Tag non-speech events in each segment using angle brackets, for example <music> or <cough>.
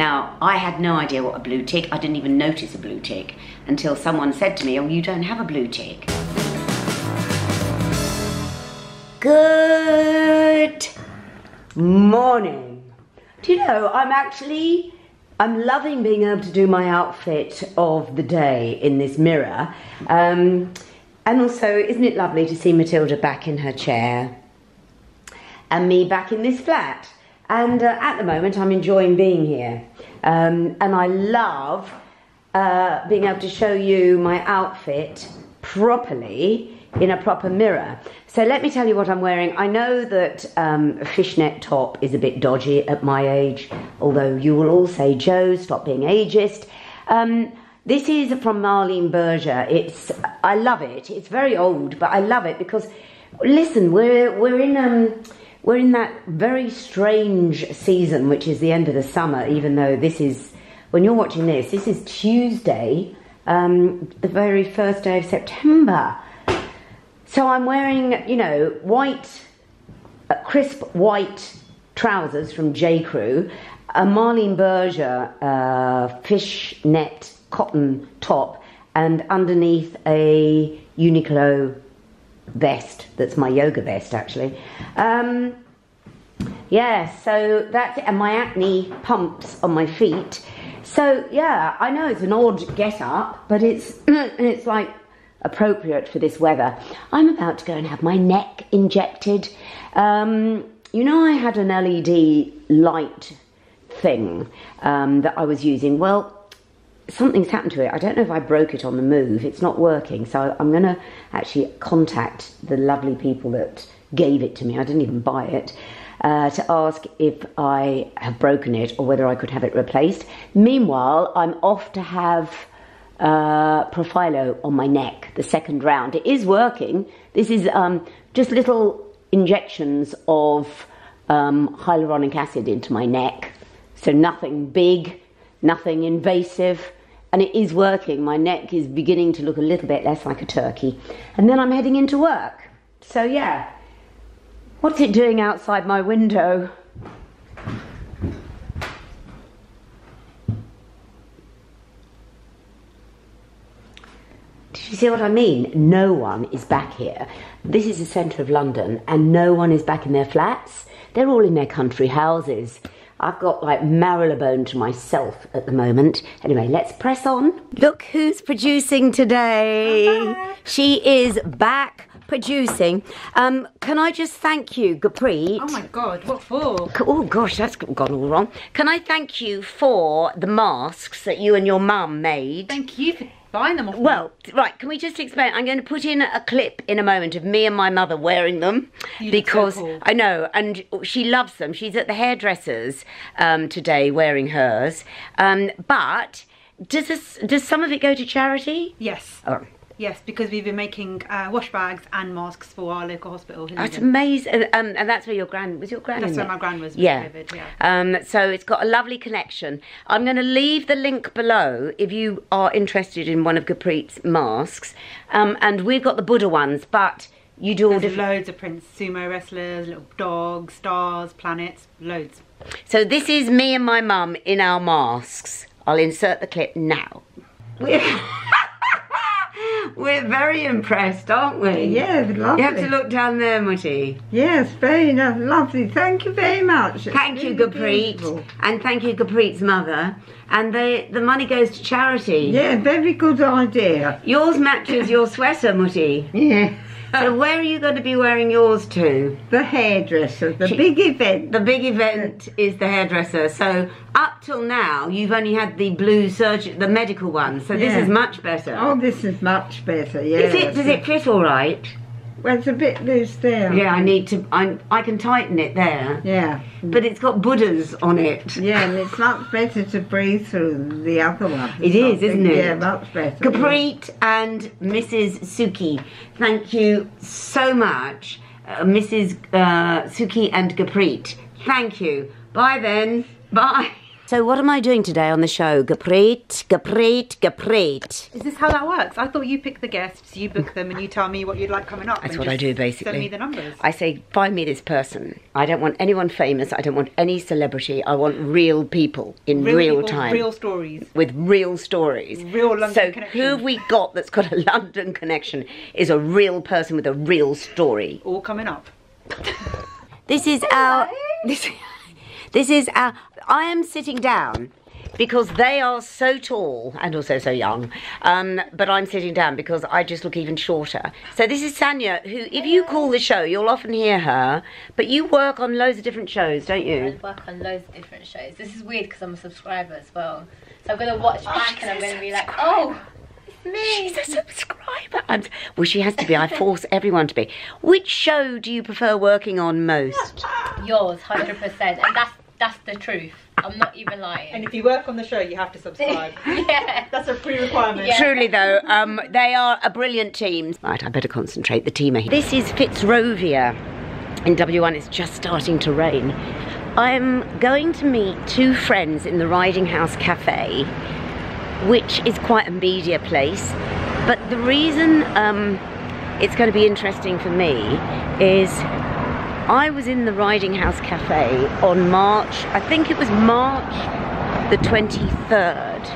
Now, I had no idea what a blue tick, I didn't even notice a blue tick until someone said to me, oh, you don't have a blue tick. Good morning. Do you know, I'm actually, I'm loving being able to do my outfit of the day in this mirror. Um, and also, isn't it lovely to see Matilda back in her chair and me back in this flat? And uh, at the moment, I'm enjoying being here. Um, and I love uh, being able to show you my outfit properly in a proper mirror. So let me tell you what I'm wearing. I know that um, fishnet top is a bit dodgy at my age, although you will all say, Jo, stop being ageist. Um, this is from Malene Birger. It's I love it. It's very old, but I love it because listen, we're we're in um we're in that very strange season, which is the end of the summer. Even though this is when you're watching this, this is Tuesday, um, the very first day of September. So I'm wearing, you know, white, uh, crisp white trousers from J Crew, a Malene Birger uh, fishnet cotton top, and underneath a Uniqlo vest. That's my yoga vest, actually. Um, yeah, so that's it. And my acne pumps on my feet. So yeah, I know it's an odd get up, but it's <clears throat> it's like appropriate for this weather. I'm about to go and have my neck injected. Um, you know, I had an LED light thing um, that I was using. Well, something's happened to it. I don't know if I broke it on the move. It's not working. So I'm going to actually contact the lovely people that gave it to me. I didn't even buy it. Uh, to ask if I have broken it or whether I could have it replaced. Meanwhile, I'm off to have uh, Profhilo on my neck, the second round. It is working. This is um, just little injections of um, hyaluronic acid into my neck. So nothing big, nothing invasive, and it is working. My neck is beginning to look a little bit less like a turkey. And then I'm heading into work. So yeah, what's it doing outside my window? Did you see what I mean? No one is back here. This is the centre of London, and no one is back in their flats. They're all in their country houses. I've got like Marylebone to myself at the moment. Anyway, let's press on. Look who's producing today. She is back producing. Um, can I just thank you, Gurpreet? Oh my god, what for? Oh gosh, that's gone all wrong. Can I thank you for the masks that you and your mum made? Thank you for buying them off. Well, right, can we just explain? I'm going to put in a clip in a moment of me and my mother wearing them You look so because cool. I know, and she loves them. She's at the hairdresser's um, today wearing hers. Um, but does this, does some of it go to charity? Yes. Oh, Yes, because we've been making uh, wash bags and masks for our local hospital. that's amazing. Um, and that's where your grand was your grand. That's where it? my gran was Yeah. COVID, yeah. Um, so it's got a lovely connection. I'm going to leave the link below if you are interested in one of Gurpreet's masks. Um, and we've got the Buddha ones, but you do all There's different. loads of prints, sumo wrestlers, little dogs, stars, planets, loads. So this is me and my mum in our masks. I'll insert the clip now. <laughs> We're, very impressed, aren't we? Yes, lovely. You have to look down there, Mutti. Yes, very lovely. Thank you very much. It's Thank you, Gurpreet, beautiful. and thank you, Gurpreet's mother. And the the money goes to charity. Yeah, very good idea. Yours matches your sweater, Mutti. Yeah. So <laughs> where are you going to be wearing yours to? The hairdresser, the She- big event. The big event is the hairdresser. So up till now, you've only had the blue surgery, the medical one. So this is much better. Oh, this is much better. is it? Does it fit all right? Well, it's a bit loose there. Yeah, I need to. I I can tighten it there, Yeah. but it's got Buddhas on it. Yeah, and it's much better to breathe through the other one. It is, isn't it? Yeah, much better. Gurpreet and Mrs. Suki, thank you so much. Uh, Mrs. Uh, Suki and Gurpreet, thank you. Bye then. Bye. <laughs> So what am I doing today on the show? Gurpreet, Gurpreet, Gurpreet. Is this how that works? I thought you pick the guests, you book them, and you tell me what you'd like coming up. That's what I do basically. Send me the numbers. I say, find me this person. I don't want anyone famous. I don't want any celebrity. I want real people in real, real, people, time. real stories. with real stories. Real London so connection. who have we got that's got a <laughs> London connection is a real person with a real story. All coming up. This is our <laughs> this, this is our I am sitting down because they are so tall and also so young. Um, but I'm sitting down because I just look even shorter. So this is Sanya, who, if you call the show, you'll often hear her. But you work on loads of different shows, don't you? I work on loads of different shows. This is weird because I'm a subscriber as well. So I'm gonna watch back and I'm gonna be like, oh. She's a subscriber. I'm, well, she has to be. I <laughs> force everyone to be. Which show do you prefer working on most? Yours, hundred percent, and that's that's the truth. I'm not even lying. And if you work on the show, you have to subscribe. <laughs> yeah. That's a pre-requirement. Yeah. Truly, though, um, they are a brilliant team. Right, I better concentrate. The team are here. This is Fitzrovia in W1. It's just starting to rain. I'm going to meet two friends in the Riding House Cafe, which is quite a media place. But the reason um, it's going to be interesting for me is I was in the Riding House Cafe on March, I think it was March the 23rd,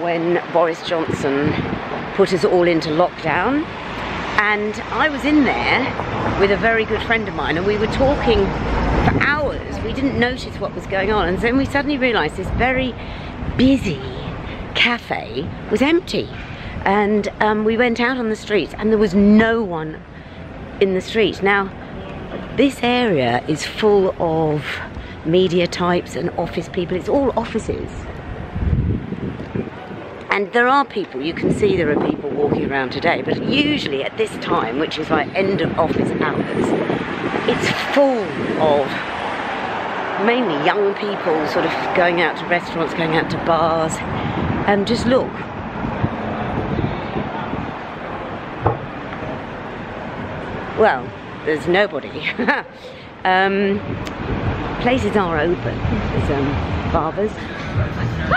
when Boris Johnson put us all into lockdown. And I was in there with a very good friend of mine, and we were talking for hours. We didn't notice what was going on, and then we suddenly realised this very busy cafe was empty. And um, we went out on the streets, and there was no one in the street. Now, this area is full of media types and office people. It's all offices. And there are people, you can see there are people walking around today, but usually at this time, which is like end of office hours, it's full of mainly young people sort of going out to restaurants, going out to bars. And just look. Well, there's nobody. <laughs> um, places are open. There's um, barbers.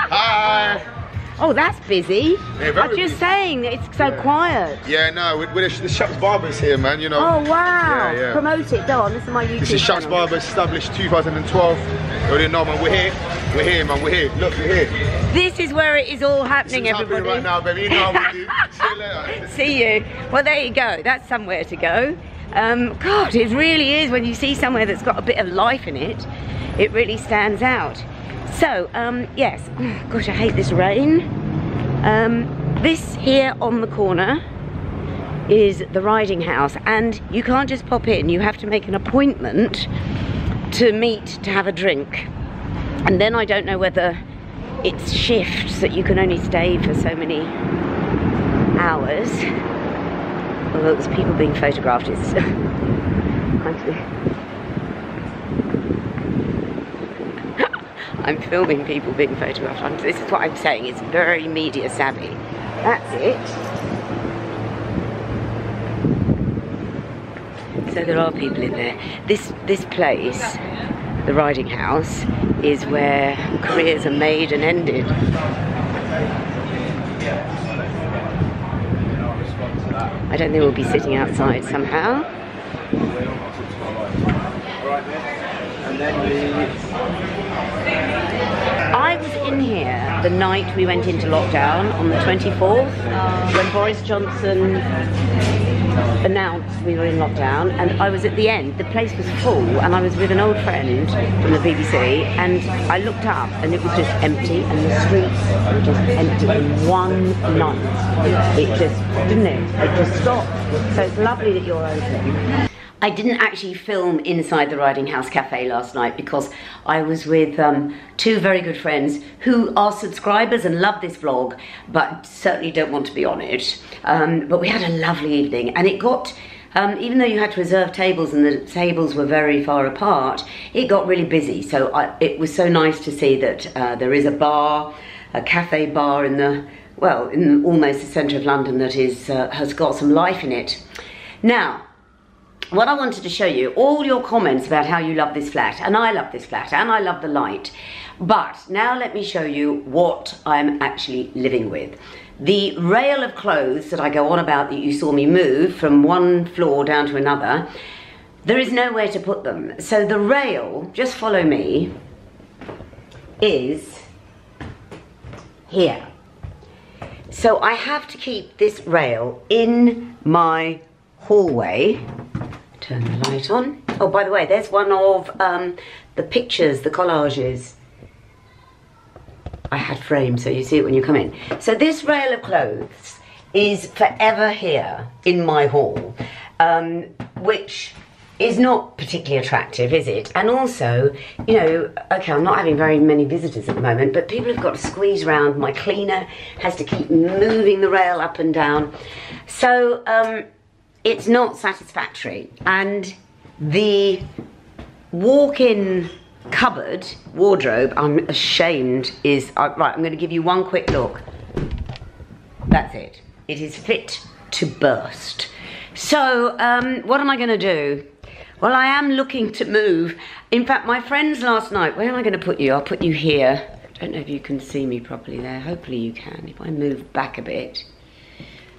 Hi. Oh, that's busy. Yeah, very I'm just saying, it's so quiet. Yeah, no, with, with the, Shucks Barbers here, man. You know. Oh wow! Yeah, yeah. Promote it, go on. This is my YouTube This is Shucks channel. Barbers, established 2012. You already know, man. We're here. We're here, man. We're here. Look, we're here. This is where it is all happening, is happening everybody. right now, baby. You know how we do. <laughs> See you later. See you. Well, there you go. That's somewhere to go. Um, God, it really is. When you see somewhere that's got a bit of life in it, it really stands out. So, um, yes. <sighs> Gosh, I hate this rain. Um, this here on the corner is the riding house, and you can't just pop in. You have to make an appointment to meet to have a drink. And then I don't know whether it's shifts that you can only stay for so many hours. Although there's people being photographed, it's <laughs> I'm filming people being photographed. This is what I'm saying. It's very media savvy. That's it. So there are people in there. This this place, the riding house, is where careers are made and ended. I don't think we'll be sitting outside somehow. I was in here the night we went into lockdown on the 24th when Boris Johnson announced we were in lockdown and I was at the end. The place was full and I was with an old friend from the BBC and I looked up and it was just empty and the streets were just empty in one night. It just, didn't it? It just stopped. So it's lovely that you're open. I didn't actually film inside the Riding House Cafe last night because I was with um, two very good friends who are subscribers and love this vlog, but certainly don't want to be on it. Um, but we had a lovely evening, and it got. Um, even though you had to reserve tables and the tables were very far apart, it got really busy. So I, it was so nice to see that uh, there is a bar, a cafe bar in the well, in almost the centre of London that is uh, has got some life in it. Now, what I wanted to show you, all your comments about how you love this flat, and I love this flat, and I love the light. But now let me show you what I'm actually living with. The rail of clothes that I go on about that you saw me move from one floor down to another, there is nowhere to put them. So the rail, just follow me, is here. So I have to keep this rail in my hallway. Turn the light on. Oh, by the way, there's one of um, the pictures, the collages I had framed so you see it when you come in. So this rail of clothes is forever here in my hall, um, which is not particularly attractive, is it? And also, you know, okay, I'm not having very many visitors at the moment, but people have got to squeeze around. My cleaner has to keep moving the rail up and down. So um, it's not satisfactory. And the walk-in cupboard, wardrobe, I'm ashamed is, uh, right, I'm gonna give you one quick look. That's it. It is fit to burst. So, um, what am I gonna do? Well, I am looking to move. In fact, my friends last night, where am I gonna put you? I'll put you here. I don't know if you can see me properly there. Hopefully you can, if I move back a bit.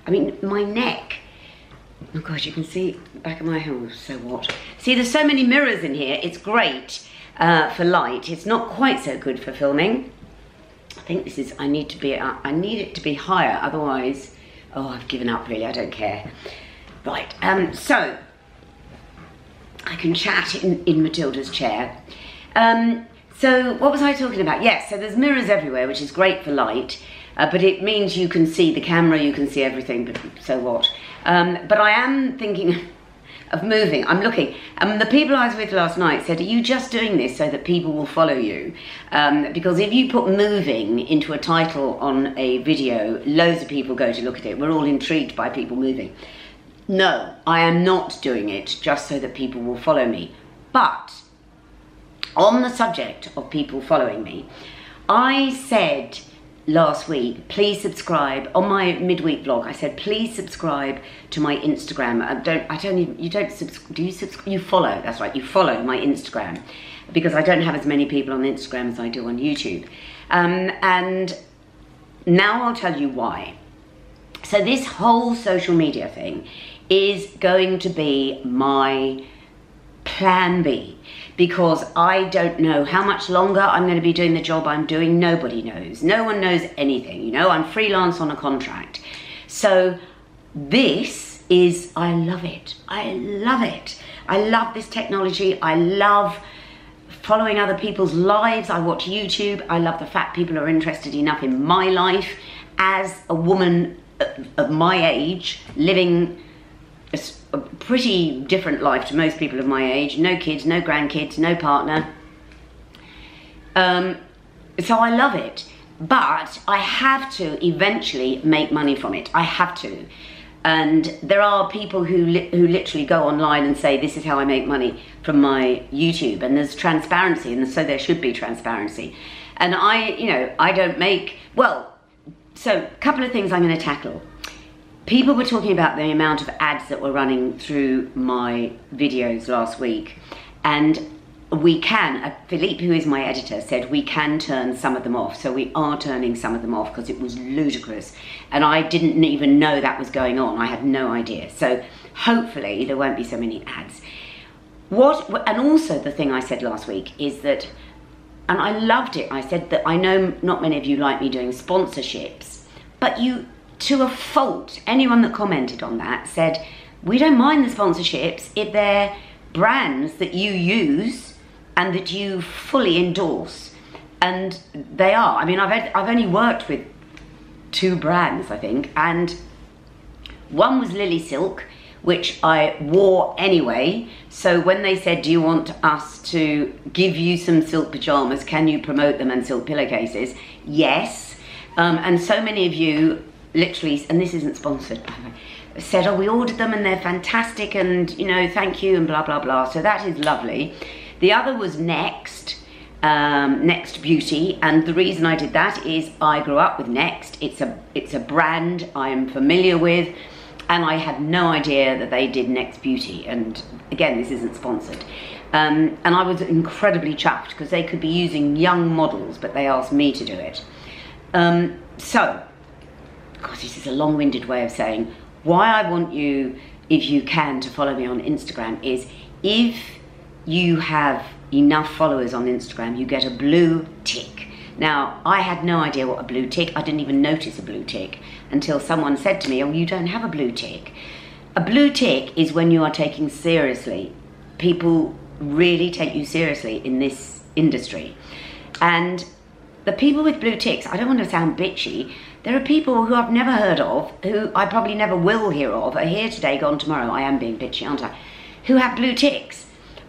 I mean, my neck. Oh God, you can see the back of my head. So what? See, there's so many mirrors in here. It's great uh, for light. It's not quite so good for filming. I think this is, I need to be, uh, I need it to be higher, otherwise, oh, I've given up really, I don't care. Right, um, so, I can chat in, in Matilda's chair. Um, so, what was I talking about? Yes, so there's mirrors everywhere, which is great for light, uh, but it means you can see the camera, you can see everything, but so what? Um, but I am thinking, <laughs> of moving. I'm looking. Um, the people I was with last night said, are you just doing this so that people will follow you? Um, because if you put moving into a title on a video, loads of people go to look at it. We're all intrigued by people moving. No, I am not doing it just so that people will follow me. But on the subject of people following me, I said last week, please subscribe on my midweek vlog. I said, please subscribe to my Instagram. I don't, I don't even, you don't subscribe, do you subscribe? You follow, that's right, you follow my Instagram because I don't have as many people on Instagram as I do on YouTube. Um, and now I'll tell you why. So this whole social media thing is going to be my plan B because I don't know how much longer I'm going to be doing the job I'm doing. Nobody knows. No one knows anything. You know, I'm freelance on a contract. So this is, I love it. I love it. I love this technology. I love following other people's lives. I watch YouTube. I love the fact people are interested enough in my life as a woman uh, of my age living a pretty different life to most people of my age. No kids, no grandkids, no partner. Um, so I love it. But I have to eventually make money from it. I have to. And there are people who, li who literally go online and say, this is how I make money from my YouTube. And there's transparency, and so there should be transparency. And I, you know, I don't make, well, so a couple of things I'm going to tackle people were talking about the amount of ads that were running through my videos last week and we can, uh, Filipe, who is my editor, said we can turn some of them off. So we are turning some of them off because it was ludicrous. And I didn't even know that was going on. I had no idea. So hopefully there won't be so many ads. What, and also the thing I said last week is that, and I loved it, I said that I know not many of you like me doing sponsorships, but you to a fault, anyone that commented on that said, we don't mind the sponsorships if they're brands that you use and that you fully endorse. And they are. I mean, I've, had, I've only worked with two brands, I think, and one was Lily Silk, which I wore anyway. So when they said, do you want us to give you some silk pajamas? Can you promote them and silk pillowcases? Yes. Um, and so many of you literally, and this isn't sponsored by the way, said, oh, we ordered them and they're fantastic and, you know, thank you and blah, blah, blah. So that is lovely. The other was Next, um, Next Beauty. And the reason I did that is I grew up with Next. It's a, it's a brand I am familiar with and I had no idea that they did Next Beauty. And again, this isn't sponsored. Um, and I was incredibly chuffed because they could be using young models, but they asked me to do it. Um, so, God, this is a long winded way of saying why I want you, if you can, to follow me on Instagram is if you have enough followers on Instagram, you get a blue tick. Now, I had no idea what a blue tick, I didn't even notice a blue tick until someone said to me, Oh, you don't have a blue tick. A blue tick is when you are taken seriously. People really take you seriously in this industry. And the people with blue ticks, I don't want to sound bitchy, there are people who I've never heard of, who I probably never will hear of, are here today, gone tomorrow. I am being bitchy, aren't I? Who have blue ticks.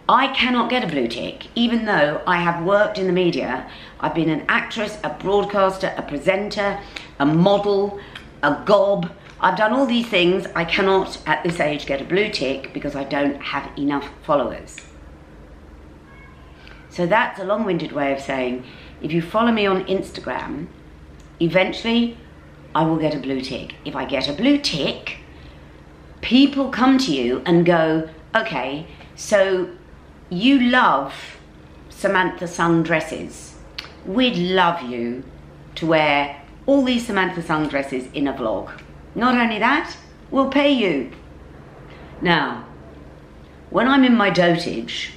I cannot get a blue tick, even though I have worked in the media. I've been an actress, a broadcaster, a presenter, a model, a gob. I've done all these things. I cannot, at this age, get a blue tick because I don't have enough followers. So that's a long winded way of saying if you follow me on Instagram, eventually I will get a blue tick. If I get a blue tick, people come to you and go, okay, so you love Samantha Sung dresses. We'd love you to wear all these Samantha Sung dresses in a vlog. Not only that, we'll pay you. Now, when I'm in my dotage,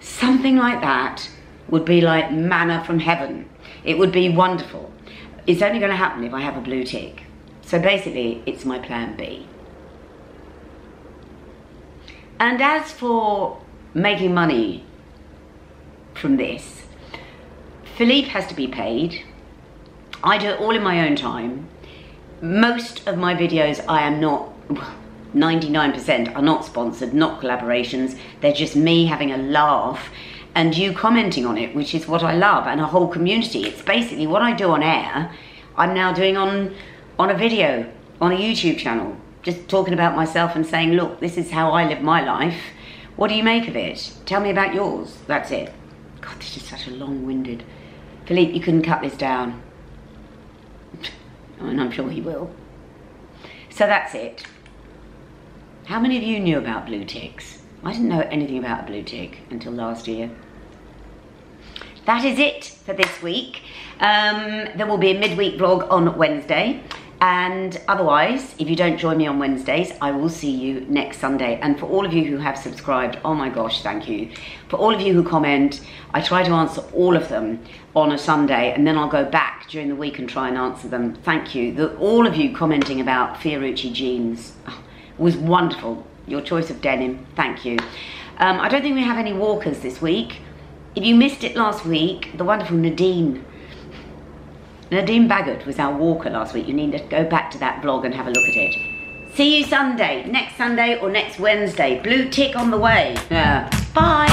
something like that would be like manna from heaven. It would be wonderful. It's only going to happen if I have a blue tick. So basically, it's my plan B. And as for making money from this, Filipe has to be paid. I do it all in my own time. Most of my videos I am not, 99% are not sponsored, not collaborations. They're just me having a laugh and you commenting on it, which is what I love, and a whole community. It's basically what I do on air, I'm now doing on, on a video, on a YouTube channel, just talking about myself and saying, look, this is how I live my life. What do you make of it? Tell me about yours. That's it. God, this is such a long-winded. Filipe, you couldn't cut this down. <laughs> And I'm sure he will. So that's it. How many of you knew about blue ticks? I didn't know anything about a blue tick until last year that is it for this week. Um, there will be a midweek vlog on Wednesday. And otherwise, if you don't join me on Wednesdays, I will see you next Sunday. And for all of you who have subscribed, oh my gosh, thank you. For all of you who comment, I try to answer all of them on a Sunday and then I'll go back during the week and try and answer them. Thank you. The, all of you commenting about Fiorucci jeans <laughs> was wonderful. Your choice of denim, thank you. Um, I don't think we have any walkers this week. If you missed it last week, the wonderful Nadine, Nadine Baggett was our walker last week. You need to go back to that vlog and have a look at it. See you Sunday, next Sunday or next Wednesday. Blue tick on the way. Yeah. Bye.